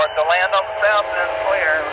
north. The land on the south is clear.